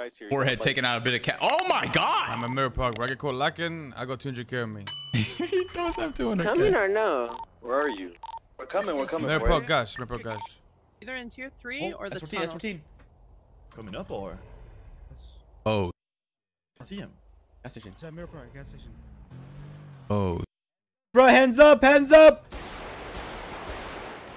guys here. Forehead Like, taking out a bit of cat. Oh my god! I'm a mirror park, bro. I get caught lacking. I got 200k on me. he does have 200 Coming or no? Where are you? We're coming. We're coming. Mirror park you. gas, mirror park gas. Either in tier three oh, or the S14, tunnels. S14. Coming up or? Oh, I see him. Gas station. Is that mirror park gas station? oh, Bro, hands up, hands up!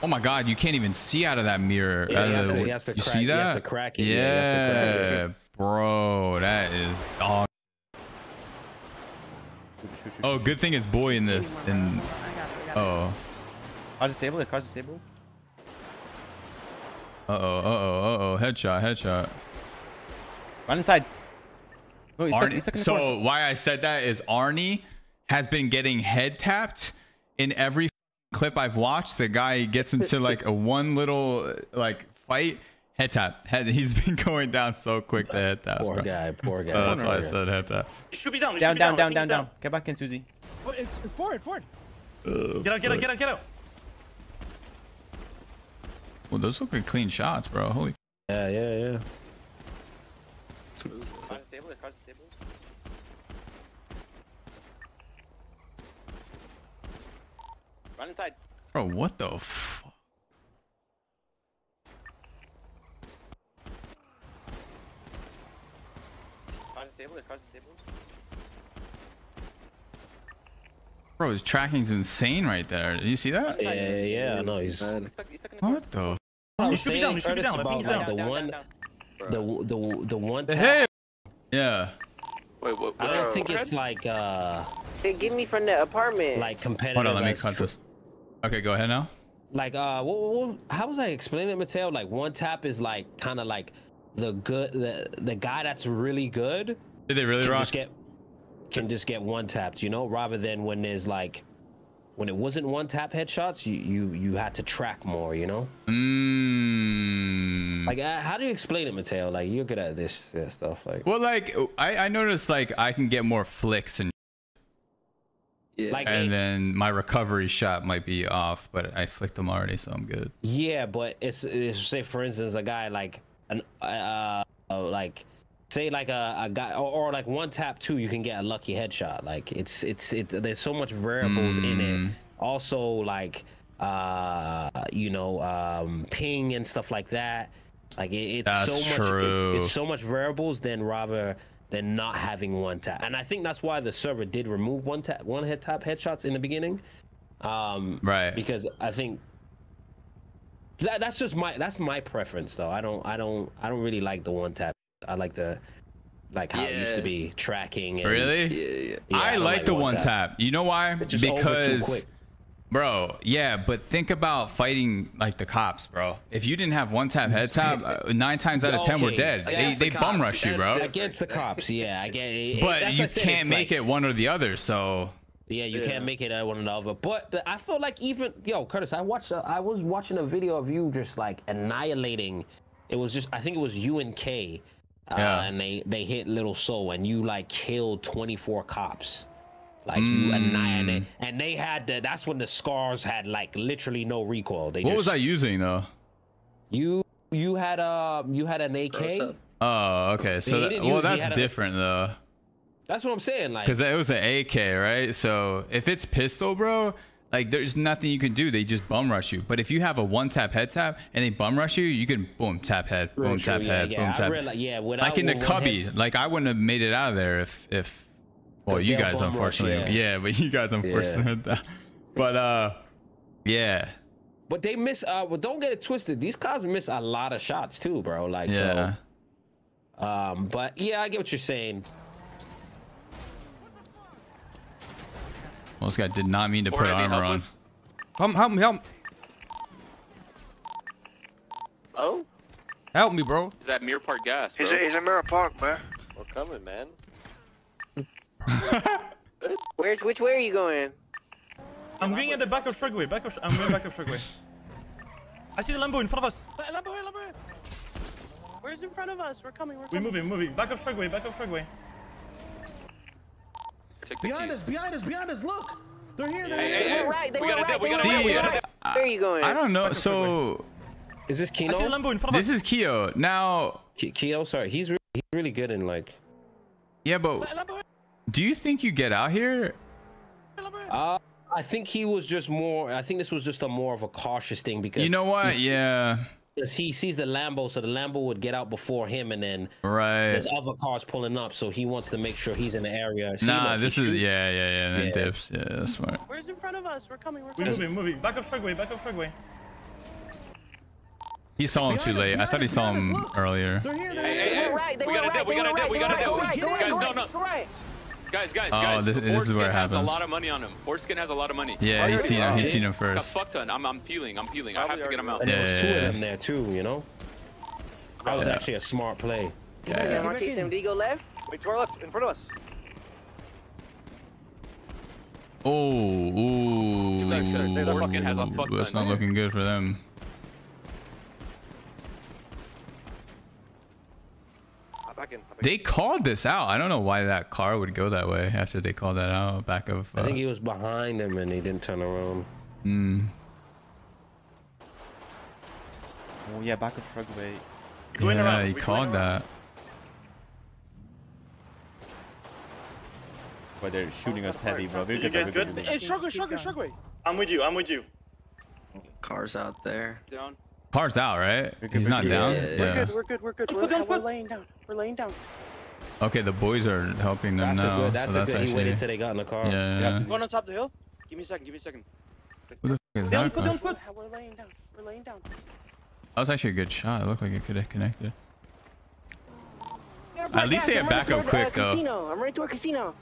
oh my god! You can't even see out of that mirror. Yeah, out he has to- he has to you crack- see he that? has to crack it. Yeah, he has to crack. Yeah, bro, that is dog. Oh, good thing it's boy in this. In I got it, I got it. oh, Car's disabled, the car's disabled. uh oh, uh oh, uh oh, headshot, headshot. Run inside. No, he's stuck, Arnie, he's stuck in the so forest. why I said that is Arnie has been getting head tapped in every clip I've watched. The guy gets into like a one little like fight, head tap. Head, he's been going down so quick to head taps. Poor bro. guy, poor guy. So that's why I said head tap. You should be down. You Down, be down, I down, down, down. Get back in, Susie. Oh, it's, it's forward, forward. Uh, get out, get out, get out, get out. Well, those look like clean shots, bro. Holy. Yeah, yeah, yeah. Car's disabled, the car's disabled. Run inside. Bro, what the f? Car's disabled, car's disabled. Bro, his tracking's insane right there. Did you see that? Yeah, yeah, yeah. I know he's. He's stuck, he's stuck in the. What the? I You was should be down, you should be down, I think about he's like down. the Down, one, down, the the the one The tap. head. Yeah. Wait, what? I don't think what- it's like uh They get me from the apartment. like competitive. Hold on, let me cut this. Okay, go ahead now. Like uh, what, what, how was I explaining it, Mateo? Like one tap is like kind of like the good, the the guy that's really good Did they really can rock? just get can just get one tapped, you know, rather than when there's like when it wasn't one tap headshots, you you you had to track more, you know. Mmm. Like uh, how do you explain it, Mateo? Like you're good at this uh, stuff. Like Well, like I, I noticed like I can get more flicks and like and it- then my recovery shot might be off, but I flicked them already, so I'm good. Yeah, but it's, it's say for instance a guy like an uh, uh like say like a, a guy or, or like one tap two you can get a lucky headshot. Like it's it's it there's so much variables in Mm. it. Also like uh you know um ping and stuff like that. Like it, it's That's so much. It's, it's so much variables than rather than not having one tap. And I think that's why the server did remove one tap one head tap headshots in the beginning. Um Right. because I think that, that's just my that's my preference though. I don't I don't I don't really like the one tap. I like the like how it used to be tracking. And, Really? Yeah, yeah. Yeah, I, don't like the one tap. You know why? It's just over too because quick. bro, yeah, but think about fighting like the cops, bro. If you didn't have one tap head tap, uh, nine times out of ten we're Okay. dead. They the they bum cops, rush you, bro. different. Against the cops, yeah, I get it. But you I said, can't make like- it one or the other. So Yeah, you Yeah. can't make it uh, one another. But I feel like even yo, Curtis, I watched. uh, I was watching a video of you just like annihilating. It was just I think it was you and K, uh, Yeah. and they they hit Little Soul, and you like killed 24 cops. Like you annihilated, and they had the. That's when the scars had like literally no recoil. They what just, was I using though? You you had a you had an AK. Oh, okay. So that, well, that's had a- different though. That's what I'm saying. Like Because it was an AK, right? So if it's pistol, bro, like there's nothing you can do. They just bum rush you. But if you have a one tap head tap and they bum rush you, you can boom tap head, boom True, tap yeah, head, yeah, boom I tap. realize- yeah, without like in the cubby, heads- like I wouldn't have made it out of there if if. Well, you guys bum rush, unfortunately, yeah. yeah. but you guys unfortunately, but uh, yeah, But they miss. Uh, well, don't get it twisted. These cops miss a lot of shots too, bro. Like yeah. so. Um, but yeah, I get what you're saying. Well, this guy did not mean to put Already, armor help on. him. Help, help me, help, Oh, help me, bro. is that Mirror Park gas, bro? He's a, he's a Mirror Park, man. We're coming, man. Where's which way are you going? I'm going at the back of Shrugway. Back of. I'm going back of Shrugway. I see the Lambo in front of us. Lambo, Lambo. Where's in front of us? We're coming. We're We're moving, moving. Back of Shrugway. Back of Shrugway. Take the Behind us, behind us, behind us, look! They're here, they're here. They hey, went right. They we gotta right. we They gotta went See, right. Where are you going? I don't know. So Is this I see the Lambo in front of this us. is Keo. Now, Ki- Keo, sorry, he's. Re- He's really good in like. Yeah, but do you think you get out here? Uh, I think he was just more. I think this was just a more of a cautious thing because You know what? Yeah. Because he sees the Lambo, so the Lambo would get out before him, and then Right. there's other cars pulling up, so he wants to make sure he's in the area. See, Nah, like, this is shoots. yeah, yeah, yeah. Then Yeah. dips. Yeah, that's smart. Where's in front of us? We're coming. We're We're coming. moving, moving. Back of Shrugway, back of Shrugway. He saw him too late. I thought he saw him earlier. They're here. They're Hey, here. hey, hey. Go right, they We got a dip, we got a dip, we got a dip. right, go right, Guys, go no, right, no. Go right. Guys, guys, Oh, guys. this- this is Foreskin where it has a lot of money on him. Foreskin has a lot of money. Yeah, he's seen him. He's seen him Got first. fuck ton. I'm, I'm peeling. I'm peeling. I have to get him out. And there was two of them there too. You know, that was Yeah. actually a smart play. Yeah, Yeah. Marquise, him, did he go left? Wait, to our left, in front of us. Oh, ooh. Foreskin has a fuck That's not looking good for them. Back in. They called this out. I don't know why that car would go that way after they called that out. Back of. I think Uh, he was behind him and he didn't turn around. mm, Oh yeah, back of Shrugway. Going yeah, around, he we called going around. that. But they're shooting us heavy, bro. We're You good. guys we're good? good. Hey, Shrugway, Shrugway, Shrugway. I'm with you. I'm with you. Cars out there. Down. Car's out, right? Good, He's not good. down. Yeah, Yeah. yeah, We're good. We're good. We're good. We're, we're laying down. We're laying down. Okay, the boys are helping them That's now. a good. That's so a that's good. actually. He waited till they got in the car. yeah. yeah. Going on top of the hill? Give me a second. Give me a second. Who the fuck is Down that? foot, down foot. We're laying down. We're laying down. That was actually a good shot. It looked like it could have connected. Yeah, At least they I'm had backup quick, uh, though. Casino. I'm running to a casino.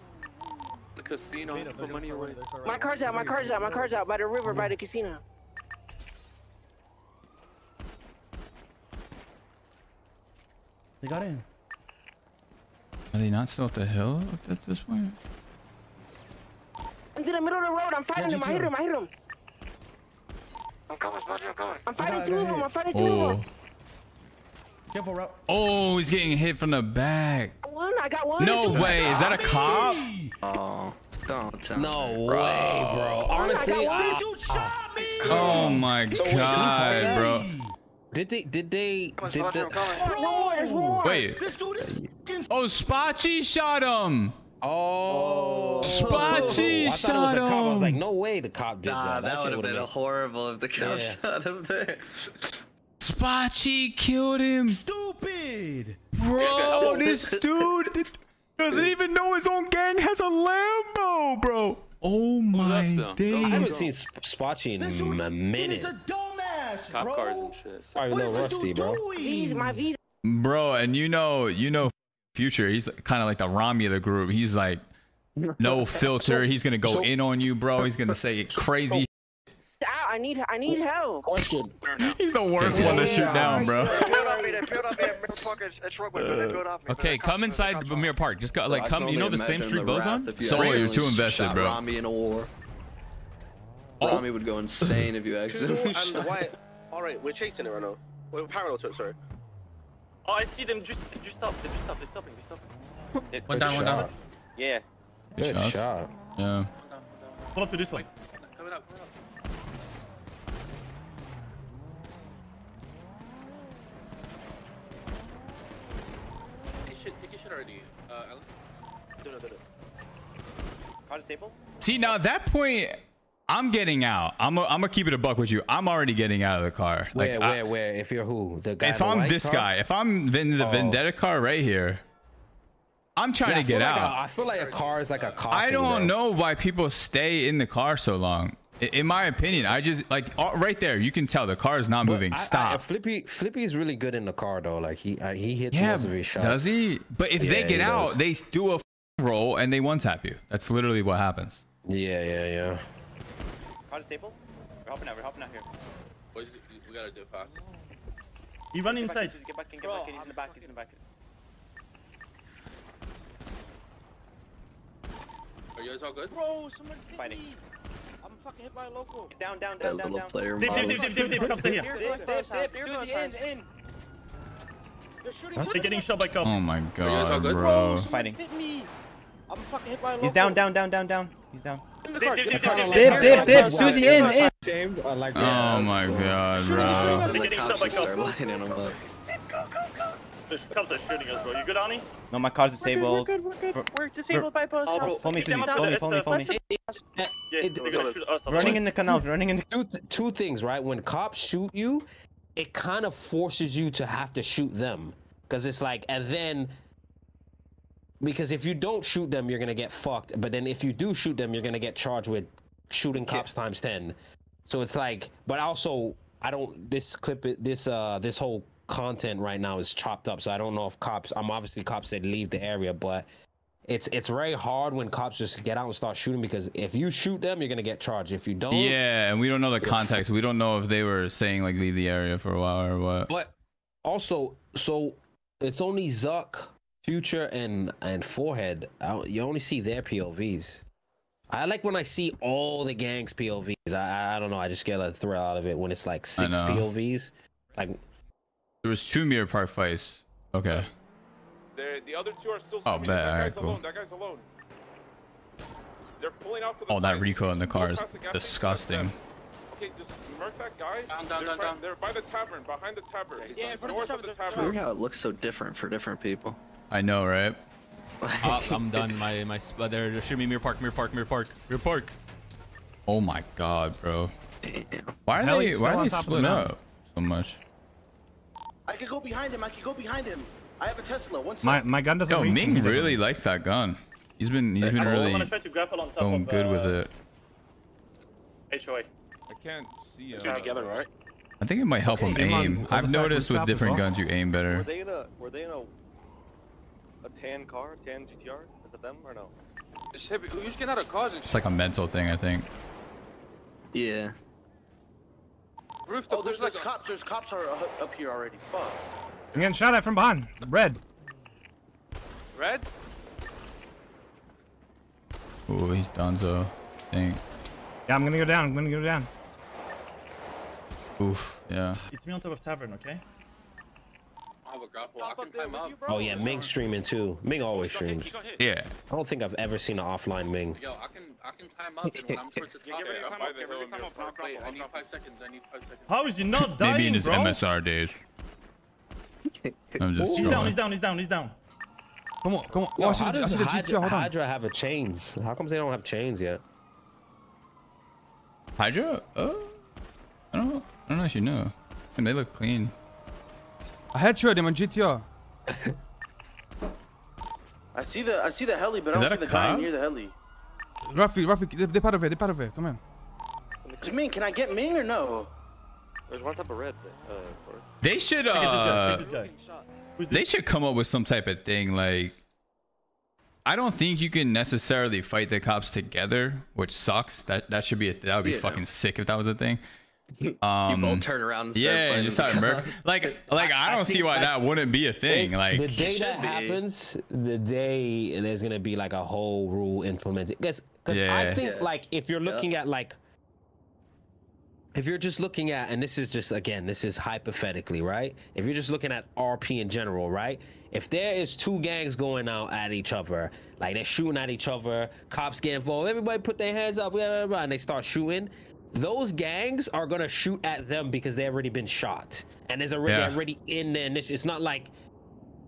The casino. Put money away. My car's out. My car's out. My car's out by the river, by the casino. They got in. Are they not still at the hill at this point? I'm to the middle of the road. I'm fighting Yeah, him. I hit him. I hit him. I'm coming, Spudgy. I'm coming. I'm fighting got two of them. I'm fighting two of Oh. them. Careful, Rob. Oh, he's getting hit from the back. One. I got one. No way. Is that a cop? Oh, don't tell No me. way, bro. Honestly, I got I- one. Dude shot me. Oh my god, bro. Did they? Did they? Did Spudgy. the, I'm coming. One more. There's one more. Wait. This dude is Oh, Spachi shot him. oh, Spachi oh, I thought it was shot a cop. I was like, him. no way, the cop did Nah, that. that would have would've been been- horrible if the cop Yeah. shot him there. Spachi killed him. stupid. Bro, this dude doesn't even know his own gang has a Lambo, bro. Oh my still? I days. haven't seen Sp- Spachi in a minute. A Cop bro. cars and shit. Probably a What is little this rusty, dude bro. doing? He's my visa. Bro, and you know, you know, Future, he's kind of like the Ramee of the group. He's like, no filter. He's gonna go So- in on you, bro. He's gonna say crazy. Out. Ah, I need. I need help. Question. He's the worst one to shoot down, bro. Okay, come inside the Mirror Park. Just go, like, come. You know the same street Bo's on? Solar, you're too invested, bro. Ramee in a war. Oh. Ramee would go insane if you accidentally and shot. why? All right, we're chasing it right now. We're parallel to it. Sorry. Oh, I see them just just stop. They just stop. They're stopping. They're stopping. One down, one down. Yeah. Good Good shots. shot. Yeah. Pull up to this one. Coming up. Coming up. Take your shit already. Uh, Alan. Do it. Do it. Card staple. See, now at that point, I'm getting out. I'm i I'm gonna keep it a buck with you. I'm already getting out of the car. Where, Like, I- where, where? If you're who? The guy. if I'm this car? guy, if I'm in the Oh. Vendetta car right here, I'm trying Yeah, to get like out. A, I feel like a car is like a car. I don't bro. know why people stay in the car so long. In my opinion, I just like uh, right there. You can tell the car is not But moving. I- I- Stop. Flippy, Flippy is really good in the car though. Like he, uh, he hits yeah, most of his shots. does he? But if they get out, does. they do a roll and they one tap you. That's literally what happens. Yeah, yeah, yeah. Card staple. We're hopping out. We're hopping out here. Boys, we gotta do it fast. You run inside. Get back in. Get back in. He's in the back. He's in the back. Are you guys all good? Bro, someone hit Fighting. me. I'm fucking hit by a local. Get down, down, That down, down, little down. player Dip, dip, dip, dip, dip, dip. Come stay here. Near Dip, Glass dip, house, dip, near Susie, Glass in, in. They're shooting They're getting shot by cops. Oh my god, good? bro. Fighting. I'm fucking hit by a. He's down, down, down, down, down. He's down. In the Dip, dip, dip. Susie, in, in. Oh my god, bro. And the They're getting cops shot by just start cops. lining him up. There's cops are shooting us, bro. You good, Ani? No, my car's We're good, we're disabled. good, we're good. We're- We're disabled by post Oh, house. Follow me, Susie. up Follow me, there. follow me, It's, follow me. It- Yeah, it- they're gonna shoot us. Running in the canals, running in the. two, two things, right? When cops shoot you, it kind of forces you to have to shoot them. Because it's like, and then, because if you don't shoot them, you're going to get fucked. But then if you do shoot them, you're going to get charged with shooting cops times 10. So it's like, but also, I don't, this clip, this, uh, this whole content right now is chopped up. So I don't know if cops, I'm obviously cops said leave the area, but it's it's very hard when cops just get out and start shooting because if you shoot them, you're gonna get charged. If you don't, Yeah, and we don't know the context. We don't know if they were saying like leave the area for a while or what. But also, so it's only Zuck, Future, and and Forehead. I, you only see their POVs. I like when I see all the gangs POVs. I I don't know. I just get a thrill out of it when it's like six. POVs. Like There was two mirror part fights. Okay. The the other two are still. Oh, swimming. bet. That Alright, guy's cool. alone. That guy's alone. They're pulling out to the Oh, that side. recoil in the car is past the gas station, disgusting. Okay, just murk that guy. Down, down, they're, down, try- down. they're by the tavern, behind the tavern. Yeah, in front of the tavern, of the tavern. Weird how it looks so different for different people. I know, right? Uh, I'm done. My my sp- they're they're shooting me. Mirror park. Mirror park. Mirror park. Mirror park. Oh my god, bro. Why are Hell, they why still are they top of the split up so much? I could go behind him. I could go behind him. I have a Tesla. One My my gun doesn't Yo, reach. Ming he doesn't really likes that gun. He's been he's been I'm really gonna try to grapple on top going of, good with uh, it. HOA. I can't see. Two together, right? I think it might help him Aim on aim. the other I've noticed with different well. guns you aim better. Were they in a were they in a a tan car, tan GTR? Is it them or no? It's heavy. You just get out of cars It's like a mental thing, I think. Yeah. roof. Oh, there's like cops. There's cops are up up here already. Fuck. I'm getting shot at from behind. Red. red. Oh, he's Donzo. Think. Yeah, I'm gonna go down. I'm gonna go down. Oof. Yeah. It's me on top of tavern, okay? I have a grapple. I can climb up. oh yeah, Ming streaming too. Ming always streams. Yeah. I don't think I've ever seen an offline Ming. Yo, I can I can climb up and when I'm towards the top, get to I'm by up, the hill and you're far. Wait, I need five seconds. I need five seconds. How is he not dying, Maybe in his bro? MSR days. I'm just He's down, he's down, he's down, he's down. Come on, come on. Yo, oh, I how should does have GTR. Hydra, Hold on. Hydra have a chains? How come they don't have chains yet? Hydra? Uh, I don't know. I don't know if you know. And they look clean. I headshot him on GTR. I see the I see the heli, but I Is don't that see a the guy near the heli. Rafi, Rafi, they, they part of it. They part of it. Come on. It's Ming. Can I get Ming or no? There's one type of red. Uh, They should Take this guy, uh take this guy. Who's they should come up with some type of thing like I don't think you can necessarily fight the cops together, which sucks. That that should be a, that would be Yeah. fucking sick if that was a thing. You Um, both turn around and start yeah, fighting just start murk. Like like I, I don't see why that- that wouldn't be a thing. Like the day that be. happens, the day there's gonna be like a whole rule implemented. Because I Yeah. think Yeah. like if you're looking at like if you're just looking at and this is just again this is hypothetically right if you're just looking at rp in general right if there is two gangs going out at each other like they're shooting at each other cops get involved everybody put their hands up blah, blah, blah, and they start shooting those gangs are gonna shoot at them because they've already been shot and there's already Yeah. already in the initial it's not like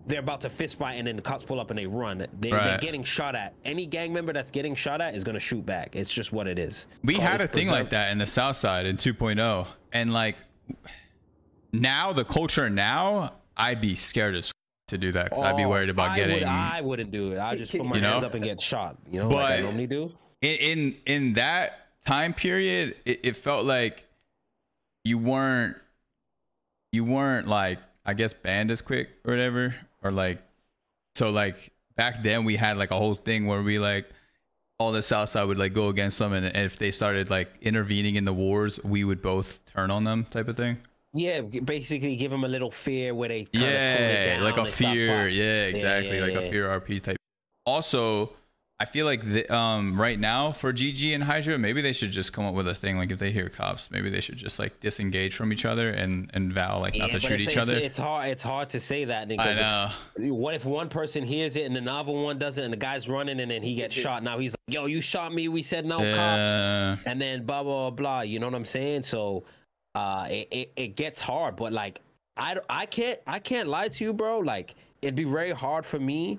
they're about to fist fight and then the cops pull up and they run they, they're Right. getting shot at any gang member that's getting shot at is gonna shoot back it's just what it is we Call had a thing like that in the South Side in 2.0, and like now the culture now, I'd be scared as to do that because I'd be Oh, worried about I getting. Would, I wouldn't do it. I just put my You know? hands up and get shot. You know, like I But- normally do. in in in that time period it, it felt like you weren't you weren't like i guess banned as quick or whatever or like so like back then we had like a whole thing where we like all the south side would like go against them and, and if they started like intervening in the wars we would both turn on them type of thing. Yeah, basically give them a little fear where they kinda tone it yeah down like a fear. yeah exactly yeah, like yeah. a fear rp type. Also i feel like the, um right now for gg and hydra maybe they should just come up with a thing like if they hear cops maybe they should just like disengage from each other and and vow like not Yeah, to shoot each it's, other It's hard. It's hard to say that i because know what if one person hears it and another one doesn't, and the guy's running and then he gets shot? Now he's like, "Yo, you shot me. We said no cops." and then blah blah blah. You know what I'm saying? So, uh, it, it, it gets hard, but like I, I can't I can't lie to you, bro. Like it'd be very hard for me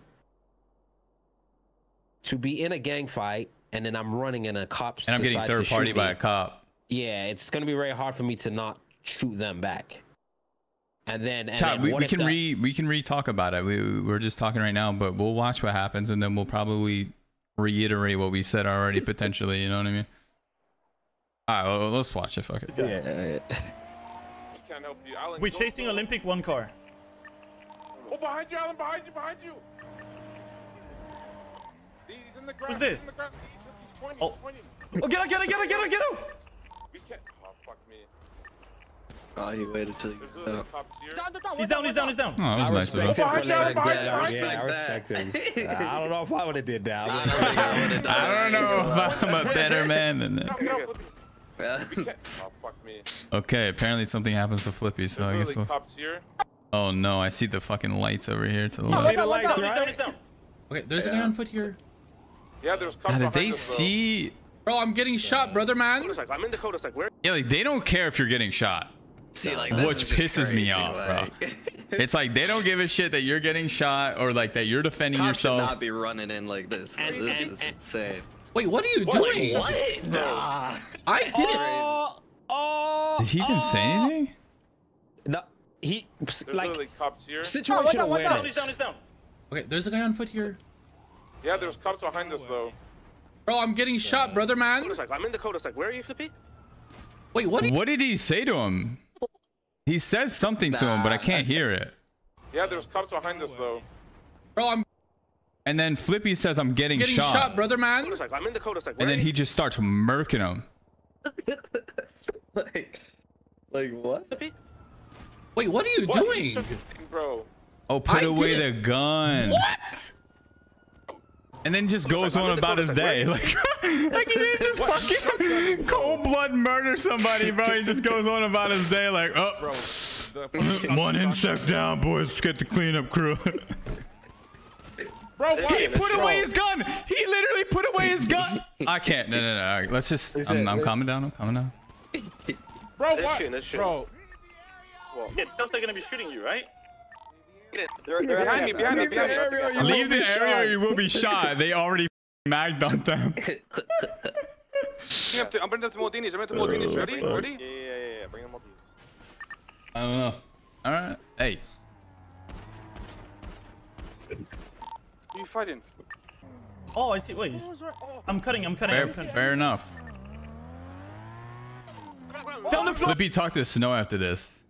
to be in a gang fight and then I'm running in a cop's. And I'm getting third party shoot by me. a cop. Yeah, it's gonna be very hard for me to not shoot them back. And then, and Chad, then we, we can the- re we can re talk about it. We we're just talking right now, but we'll watch what happens and then we'll probably reiterate what we said already potentially. You know what I mean? All right, well, let's watch it. Fuck it. Yeah. Can't help you, We're chasing. Olympic one car. Oh, behind you, Alan! Behind you! Behind you! He's the ground. Who's this? He's in the ground. He's, he's pointing. Oh. He's pointing. Oh, get out, get out, get out, get out, get out! We can't. Oh, fuck me. Oh, he waited till you There's got out. He's down, he's down, he's down. Oh, that I was nice of him. him for that. Behind Yeah, I respect him. I don't know if I would have did that. I'm I like, don't think I would've done I don't know if I'm a better man than that. No, no, Flippy. Yeah. We can't. Oh, fuck me. Okay, apparently something happens to Flippy, so There's I guess we'll... here. Oh no, I see the fucking lights over here to the You see the lights, right? Okay, there's a guy on foot here. Yeah, there's cops How did they us, though. see? Bro, I'm getting shot, brother man. I'm in the cul-de-sac. Where? Yeah, like they don't care if you're getting shot. See, like, Which is just pisses me crazy, off, bro. It's like they don't give a shit that you're getting shot or like that you're defending Cops should yourself. not be running in like this. And- this and- is and- insane. Wait, what are you doing? What? Nah. I didn't. oh, oh, Did he even say oh. anything? No, he There's like literally cops here. situational down, one down, Down, awareness. he's down, he's down. Okay, there's a guy on foot here. Yeah, there's cops behind us though. Bro, I'm getting shot, brother man. Cul-de-sac. I'm in the cul-de-sac. Where are you, Flippy? Wait, what? Are. What did he say to him? He says something to him, but I can't hear it. Yeah, there's cops behind us though. Bro, I'm And then Flippy says, "I'm getting, getting shot," shot. brother man. Cul-de-sac. I'm in the cul-de-sac. And then he just starts murking him. like, like what? Flippy? Wait, what are you What? doing? Bro. Oh, put I away the didn't- gun. What? And then just goes on about his day. Like, like he didn't just fucking cold blood murder somebody, bro. He just goes on about his day, like, oh, Bro. The fucking one insect down, boys. Let's get the cleanup crew. Bro, what? he put away his gun. He literally put away his gun. I can't. No, no, no. All right, let's just. I'm, I'm calming down. I'm calming down. Bro, That's what? shooting, that's shooting. Bro. Yeah, Dumps are gonna be shooting you, right? They're, they're behind me, behind me, behind me. Leave the area or you will be shot. They already magged on them. I'm bringing them to Martinis. I'm bringing them to Martinis. Uh, Ready? Ready? Yeah, yeah, yeah, yeah. Bring them Martinis. I don't know. All right. Hey. Who you fighting? Oh, I see. Wait, I'm cutting. I'm cutting. Fair, I'm cutting. fair enough. Down the floor. Flippy talked to Snow after this.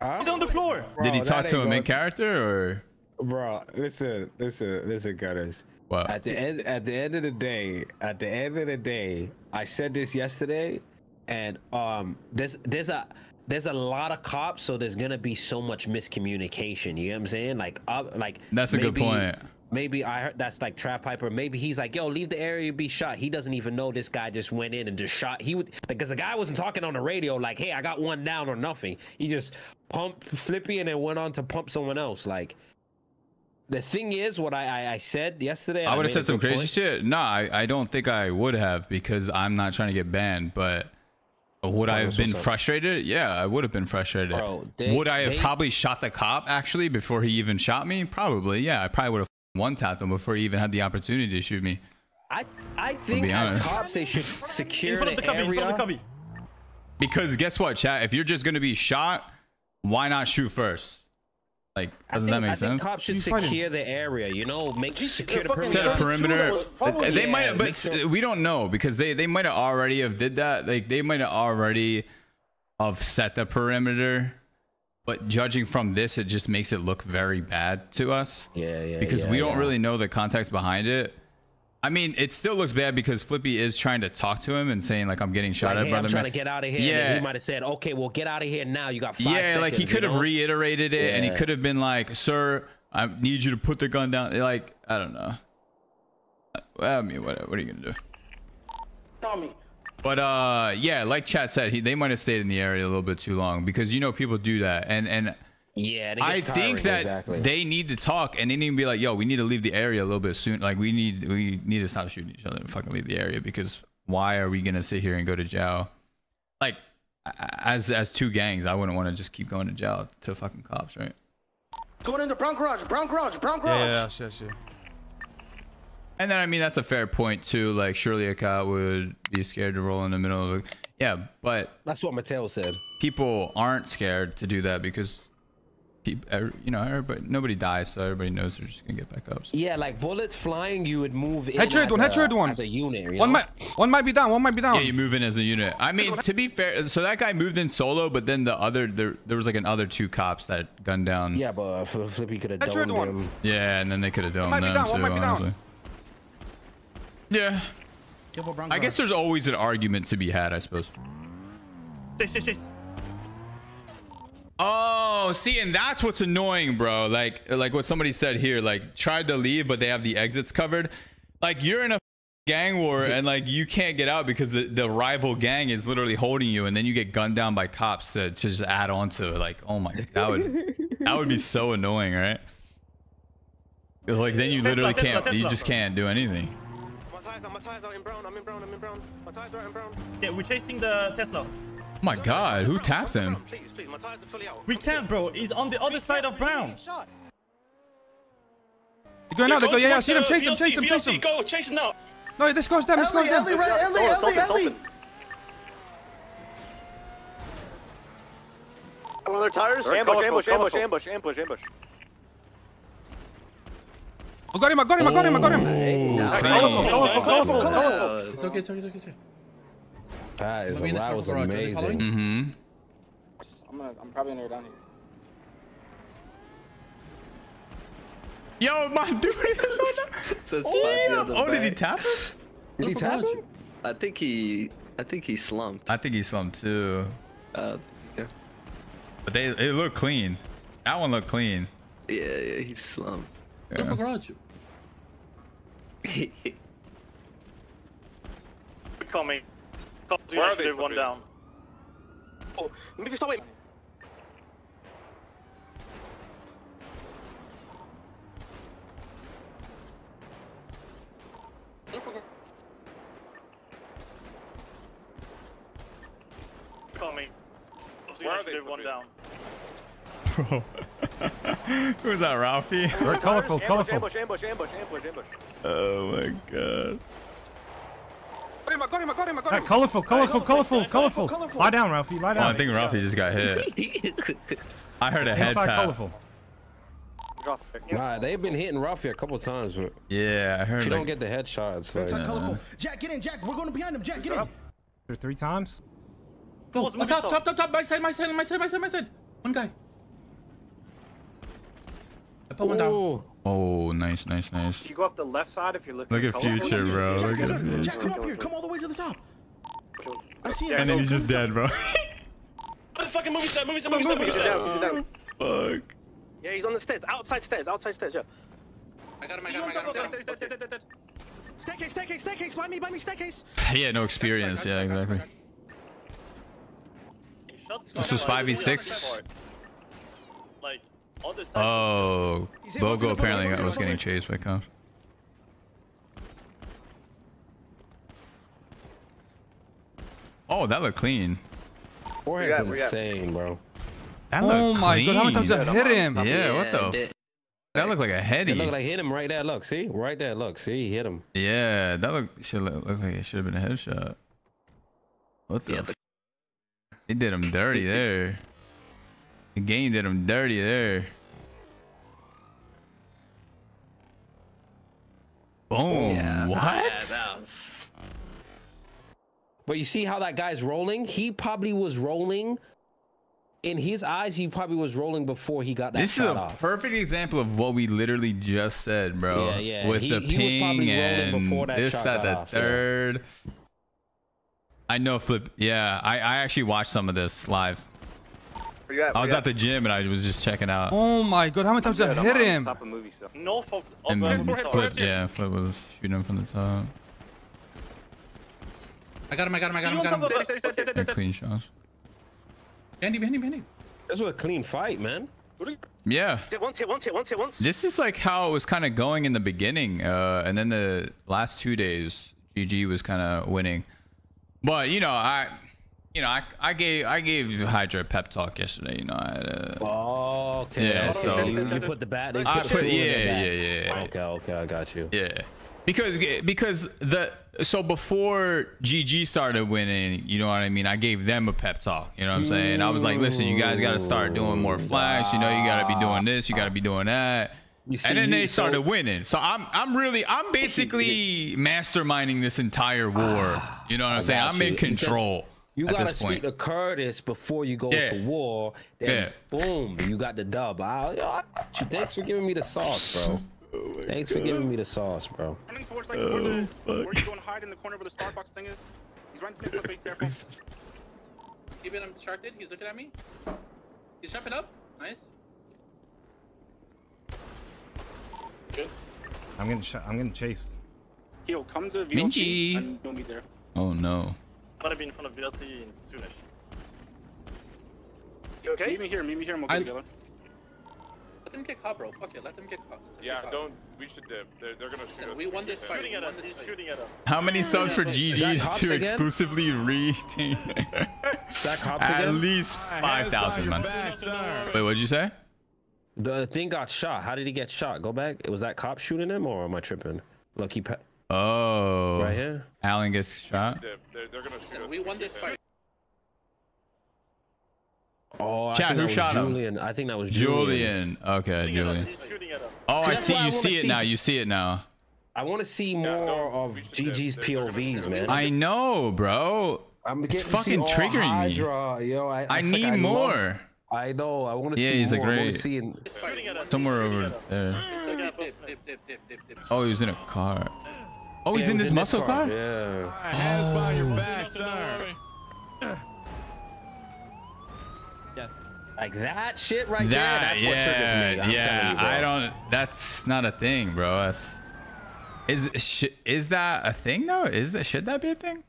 Down the floor. Did he Bro, talk that to ain't him in gonna- character or Bro, listen, listen, listen, gutters. what? At the end, at the end of the day, at the end of the day, I said this yesterday, and um there's there's a there's a lot of cops so there's gonna be so much miscommunication you know what i'm saying like uh, like That's a good point. Maybe i heard that's like trap piper maybe he's like yo leave the area be shot he doesn't even know this guy just went in and just shot he would because the guy wasn't talking on the radio like hey i got one down or nothing he just pumped flippy and then went on to pump someone else like the thing is what i i, I said yesterday I would have said some crazy point. shit. No, I, I don't think I would have because I'm not trying to get banned. But would I have been frustrated? Yeah, I would have been frustrated. Bro, they- would I have they- probably shot the cop actually before he even shot me? Probably. Yeah, I probably would have one tapped him before he even had the opportunity to shoot me. i i think be as honest. cops they should In secure front of the, the cubby. In area front of the cubby. Because guess what, chat? If you're just gonna be shot, why not shoot first? Like, doesn't think, that make I sense? think cops should He's fighting. secure the area, you know, make secure the fucking set a perimeter. perimeter. They Yeah, might, have, but sure- we don't know because they they might have already have did that. Like they might have already have set the perimeter. But judging from this, it just makes it look very bad to us Yeah, yeah. because yeah, we don't yeah. really know the context behind it. I mean, it still looks bad because Flippy is trying to talk to him and saying like, "I'm getting shot Like, at, hey, brother I'm trying man." to get out of here. Yeah. Yeah. he might have said, "Okay, well, get out of here now. You got five yeah, seconds." like he could have know? reiterated it, and he could have been like, "Sir, I need you to put the gun down." Like, I don't know. Uh, I mean, what, what are you gonna do? Tommy. But uh, yeah, like Chat said, he, they might have stayed in the area a little bit too long because you know people do that, and and Yeah, and it I gets think that exactly. they need to talk and they need to be like, "Yo, we need to leave the area a little bit soon. Like, we need we need to stop shooting each other and fucking leave the area because why are we gonna sit here and go to jail?" Like, as as two gangs, I wouldn't want to just keep going to jail to fucking cops, right? Going into brown garage, brown garage, brown Yeah, garage. yeah, yeah, yeah. And then I mean that's a fair point too. Like surely a cop would be scared to roll in the middle of. A, yeah, but That's what Mateo said. people aren't scared to do that because, peop every, you know, everybody nobody dies, so everybody knows they're just gonna get back up. So. Yeah, like bullets flying, you would move in Headshot as one, a, headshot one. as a unit. You One know? might, one might be down. One might be down. Yeah, you move in as a unit. I mean, to be fair, so that guy moved in solo, but then the other there there was like another two cops that gunned down. Yeah, but uh, Flippy could have Headshot domed him. Yeah, and then they could have done them down, too. one might be down. Honestly. Yeah, I guess there's always an argument to be had, I suppose. Chase, chase, chase. Oh, see, and that's what's annoying, bro. Like, like what somebody said here. Like, tried to leave, but they have the exits covered. Like, you're in a gang war, and like you can't get out because the, the rival gang is literally holding you, and then you get gunned down by cops to, to just add on to it. Like, oh my, God, that would that would be so annoying, right? 'Cause, like then you literally can't, you just can't do anything. My tires are, my tires are in brown. I'm in brown. I'm in brown. My tires are in brown. Yeah, we're chasing the Tesla. Oh my god, who tapped him? Please, please. My tires are fully out. We can't, bro. He's on the other side of brown. Shot. They're going out. They're going. Yeah, yeah. See them. Chase them. Chase them. Chase them. Go, chase him now. No, this goes them. This goes Ellie, them. Ellie. Other tires. Ambush, ambush, ambush, ambush, ambush, ambush. I got him. I got him. I got him. I got him. Oh. It's okay, it's okay, it's okay. It's okay. That, is, Let me in the that was garage. Are they following? amazing. Mm-hmm. I'm, gonna, I'm probably gonna go down here. Yo, my dude is on Says the- Splashy on Oh, did he tap him? Did he tap him? I think he, I think he slumped. I think he slumped too. Uh, yeah, But they it looked clean. That one looked clean. yeah, yeah, he slumped. Yeah. garage. Call me. Call Where are they? One down. Oh, maybe stop wait. Call me. Where are they? One down. Bro. Who's that, Ralphie? Very colorful. Colorful. Ambush, ambush, ambush, ambush, ambush. Oh my god. Got him, I got him, I got him, I got Hey, him. colorful. Colorful. Colorful. Colorful, Colorful. colorful. Lie down, Ralphie. Lie Oh, down. I think Ralphie just got hit. I heard a head Inside tap. colorful. Nah, they've been hitting Ruffy a couple times, but Yeah, I if heard. you don't get the headshots, like, Inside colorful. Jack, get in, Jack. We're going behind him. Jack, get in. Two, Three times. Oh, oh, Go. Move top, yourself. top, top, top. My side, my side, my side, my side, my side. One guy. I put one down. Ooh. oh, nice, nice, nice. You go up the left side if you're looking Look at future, bro. Jack, Look at up. future. Jack, come up here. Come all the way to the top. I see him. And then he's just dead, bro. Fucking move yourself, move yourself, move yourself, move yourself. He's down. Fuck. Yeah, he's on the stairs, outside stairs, outside stairs, yeah. I got him, I got him, I got him down. Staircase, staircase, staircase. By me, by me, staircase. He had no experience. Yeah, exactly. This was 5v6. Like, all this Oh, He's hit once in Bogo apparently bullet, was getting chased by cops. Oh, that looked clean. Forehead's Where you insane, bro. That Oh looked my god! How many times clean. I hit him? Yeah, what the? Yeah, F- that looked like a It heady. looked like hit him right there. Look, see, right there. Look, see, hit him. Yeah, that look should look, look like it should have been a headshot. What the? Yeah, F- He did him dirty there. The game did him dirty there. Boom. Yeah, what? Yeah, was... But you see how that guy's rolling? He probably was rolling. In his eyes, he probably was rolling before he got that This is a off. perfect example of what we literally just said, bro. Yeah, yeah. With He- the he was ping probably rolling and before that this, shot that, got the off, yeah. third. I know, Flip. Yeah, I, I actually watched some of this live. Where you at? I was at the gym and I was just checking out. Oh my god! How many times did I hit him? Top of movie stuff. North of, of and uh, Flip, yeah, Flip was shooting him from the top. I got him, I got him, I got him, I got him. And clean shots. Behind you, behind you, behind you. This was a clean fight, man. Yeah. Hit once, hit once, hit once, hit once. This is like how it was kind of going in the beginning, uh, and then the last two days, GG was kind of winning. But you know, I you know, I, I gave I gave Hydra a pep talk yesterday. You know, I had a, Oh, okay. Yeah, okay. so- you, you put the bat. I put, put yeah in the yeah yeah yeah. Okay, okay, I got you. Yeah. Because because the so before GG started winning, you know what I mean. I gave them a pep talk. You know what I'm saying. I was like, listen, you guys got to start doing more flash. You know, you got to be doing this. You got to be doing that. See, and then they so- started winning. So I'm I'm really I'm basically masterminding this entire war. You know what I'm saying? I'm in you, because control You gotta this point. speak to Curtis before you go Yeah. to war. Then boom, you got the dub. I, I, thanks for giving me the sauce, bro. Thanks for giving me the sauce, bro. Running towards like where, the, where you go and hide in the corner where the Starbucks thing is. He's running to me, be careful. Keeping him distracted. He's looking at me. He's jumping up. Nice. Good. I'm getting shot. I'm getting chased. He'll come to VLC Minji. and you'll be there. Oh no. I'm gonna be in front of VLC soonish. You okay? Meet me here, meet me here and we'll go I- together. Let them get caught, bro. Fuck it. Let them get caught. Them Yeah, get caught. don't. We should dip. They're, they're gonna shoot Listen, us. we won this fight. Shooting at us, he's shooting at us. How many subs for that GG's to again? exclusively retain? Zach Hops At least five thousand, man. Wait, what'd you say? The thing got shot. How did he get shot? Go back. Was that cop shooting him, or am I tripping? Look, he Oh, right here. Alan gets shot. Dip. They're, they're gonna shoot us. we won this fight. Oh, I Chat, think who that shot was him? Julian. I think that was Julian. Julian. Okay, Julian. At us. Oh, I see. why I You see it see- now. You see it now. I want to see more no, of we should dip. GG's They're- they're gonna POVs, man. I know, bro. I'm It's getting to see fucking all triggering me. Yo, I, I it's like need love- more. I know. I want to Yeah, see he's a more. I want great- to see. In, This fight. Shooting at us. Somewhere over there. Oh, he was in a car. Oh, he's Yeah, in he this was muscle car. Yeah. Oh. Like that shit right there. That, That's what triggers me. yeah, I'm yeah. you. I don't. That's not a thing, bro. That's, is sh- is that a thing though? Is that should that be a thing?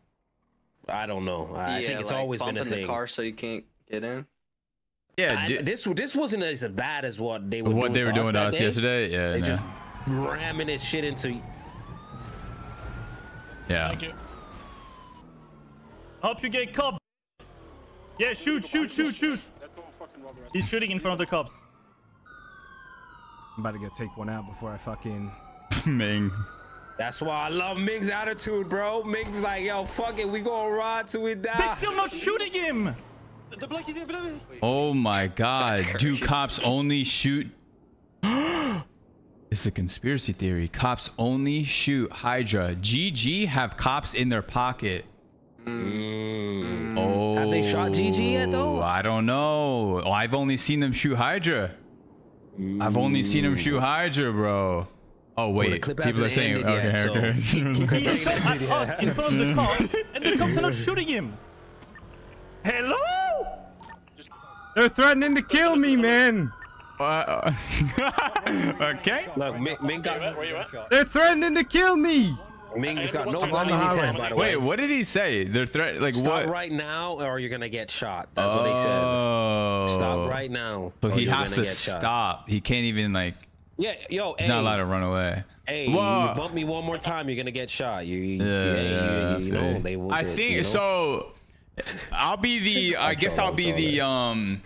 I don't know. I think it's always been a thing. the car so you can't get in. Yeah. I- this this wasn't as bad as what they were what doing they to were doing us to that us yesterday? Yeah. They no. just ramming this shit into. Yeah. Thank you. Help you get cop. Yeah, shoot, shoot, shoot, shoot. Let's go fucking rob the rest. He's shooting in front of the cops. I'm about to go take one out before I fucking. Ming. That's why I love Ming's attitude, bro. Ming's like, yo, fuck it, we gonna ride till we They're still not shooting him. The black is in below me. Oh my God! Do cops only shoot? It's a conspiracy theory. Cops only shoot Hydra. GG have cops in their pocket. Mm. Oh, Have they shot GG yet, though? I don't know. Oh, I've only seen them shoot Hydra. I've only seen them shoot Hydra, bro. Oh wait, the clip people are saying ended okay, yet, so- okay. He shot at us in front of the cops, and the cops are not shooting him. Hello? They're threatening to kill me, man. Uh, okay. Look, Ming, Ming got Where you at? They're threatening to kill me. Ming's got no I'm gun in his highway. hand, by the way. Wait, what did he say? They're threat like Stop what? right now, or you're gonna get shot. That's what he said. Oh. Stop right now. So or he has gonna to get shot. stop. He can't even like. Yeah, yo, He's hey, not allowed to run away. hey, Whoa. you bump me one more time, you're gonna get shot. You, you, Yeah, yeah, you, you I know, they will. I think you know? so. I'll be the. I guess I'll be the trolling. um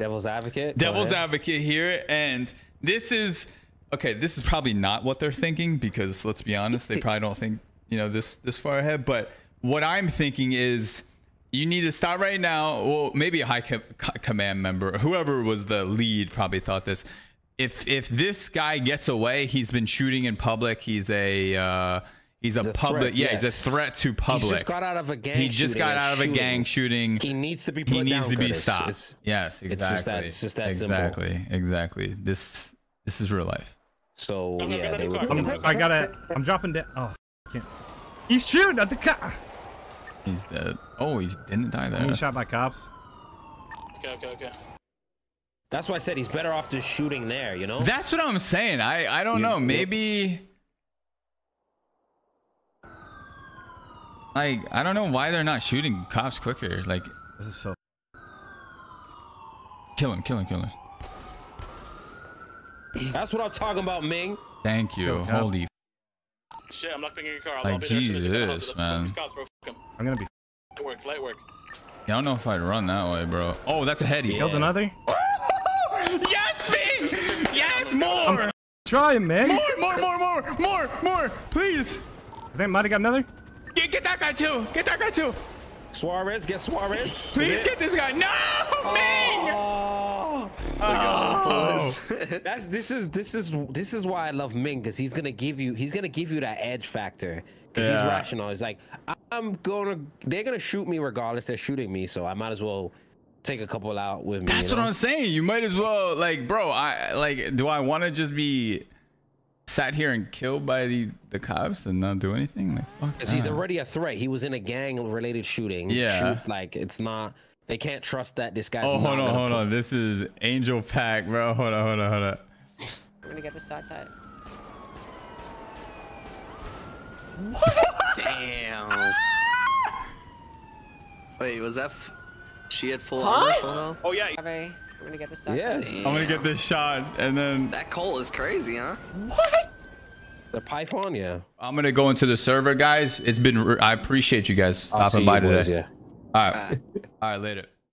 Devil's advocate. Devil's advocate here, and this is okay. This is probably not what they're thinking because let's be honest, they probably don't think you know this this far ahead. But what I'm thinking is. You need to stop right now. Well, maybe a high co- co- command member, whoever was the lead, probably thought this. If if this guy gets away, he's been shooting in public. He's a uh, he's a He's a public. threat, yeah, he's a threat to public. He public. just got out of a gang. He just shooting got out of a gang shooting. He needs to be put He needs down, to be Curtis. stopped. It's- yes, it's exactly. just that- it's just that simple. exactly, exactly. This this is real life. So yeah, they would. I'm, I gotta. I'm dropping down. Oh, can't. He's shooting at the cop. He's dead. Oh, he didn't die there. I'm getting That's- shot by cops. Okay, okay, okay. That's why I said he's better off just shooting there. You know. That's what I'm saying. I I don't You- know. you- Maybe. Like I don't know why they're not shooting cops quicker. Like This is so. kill him, kill him, kill him. That's what I'm talking about, Ming. Thank you. Kill cop. Holy. Shit, I'm not picking your car. I'll Like, be there as soon as you get Jesus, out. Man. These cars, bro. Fuck 'em. I'm gonna be. Light work, light work. Yeah, I don't know if I'd run that way, bro. Oh, that's a heady. Killed another. yes, Ming! Yes, more! Trying, man. More, more, more, more, more, more, please. I think might have got another. Get, get that guy too. Get that guy too. Suarez, get Suarez. Please get this guy. No, Ming! Oh. Oh. oh. That's this is this is this is why I love Ming because he's gonna give you he's gonna give you that edge factor because Yeah. he's rational. He's like I'm gonna they're gonna shoot me regardless. They're shooting me, so I might as well take a couple out with me. That's you what? I'm saying. You might as well, like, bro. I like. Do I want to just be sat here and killed by the the cops and not do anything? Like, fuck. Because he's already a threat. He was in a gang-related shooting. Yeah. Shoots, like it's not. They can't trust that this guy's. Oh, hold on, hold put- on. This is Angel Pack, bro. Hold on, hold on, hold on. I'm gonna get the side side. Damn. Wait, was that? F- she had full Huh? armor full health? Oh yeah. Have a- I'm gonna get the side Yes. side. I'm gonna get this shot and then That Colt is crazy, huh? What? The Python, yeah. I'm gonna go into the server, guys. It's been. I appreciate you guys I'll see stopping you by boys, today. yeah. All right. All right. Later.